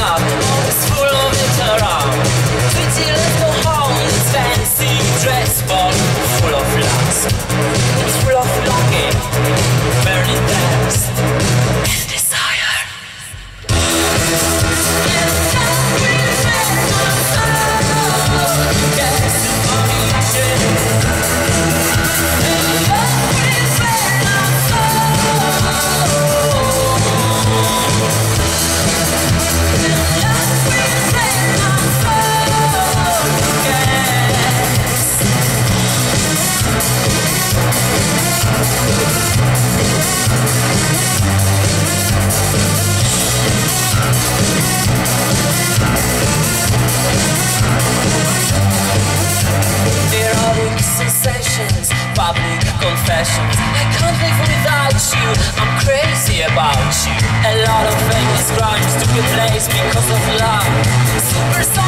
하나 confessions. I can't live without you. I'm crazy about you. A lot of famous crimes took place because of love.